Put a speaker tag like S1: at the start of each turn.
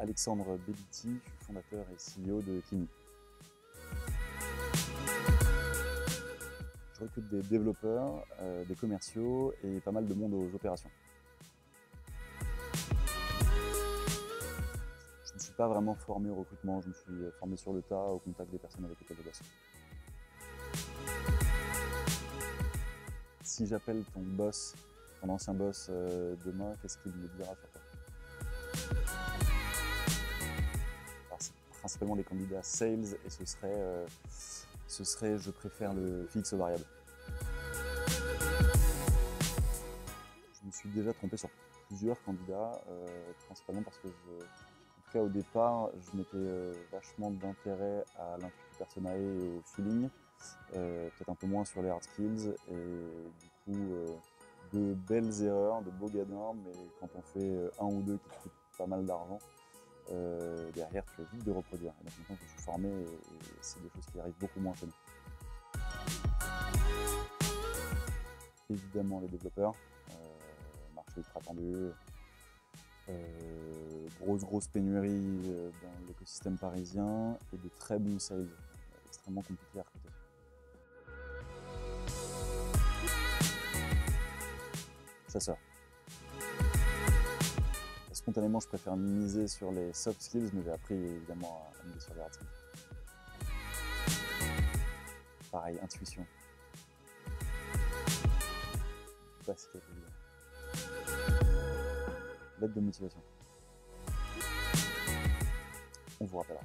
S1: Alexandre Belliti, fondateur et CEO de Kimi. Je recrute des développeurs, euh, des commerciaux et pas mal de monde aux opérations. Je ne suis pas vraiment formé au recrutement, je me suis formé sur le tas, au contact des personnes avec lesquelles je bosse. Si j'appelle ton boss, ton ancien boss euh, demain, qu'est-ce qu'il me dira sur toi? Principalement des candidats sales et ce serait, euh, ce serait je préfère le fixe au variable. Je me suis déjà trompé sur plusieurs candidats, euh, principalement parce que en tout cas au départ, je mettais euh, vachement d'intérêt à l'intuition personnelle et au feeling, peut-être un peu moins sur les hard skills et du coup de belles erreurs, de beaux gadins, mais quand on fait un ou deux qui coûtent pas mal d'argent, euh, derrière tu évites de reproduire. Et donc maintenant que je suis formé, et, c'est des choses qui arrivent beaucoup moins chez nous. Évidemment les développeurs, euh, marché ultra tendu, euh, grosse grosse pénurie euh, dans l'écosystème parisien et de très bons sales, extrêmement compliqués à recruter. Chasseur spontanément, je préfère miser sur les soft skills, mais j'ai appris évidemment à miser sur les hard. Pareil, intuition. Capacité Lettre de motivation. On vous rappellera.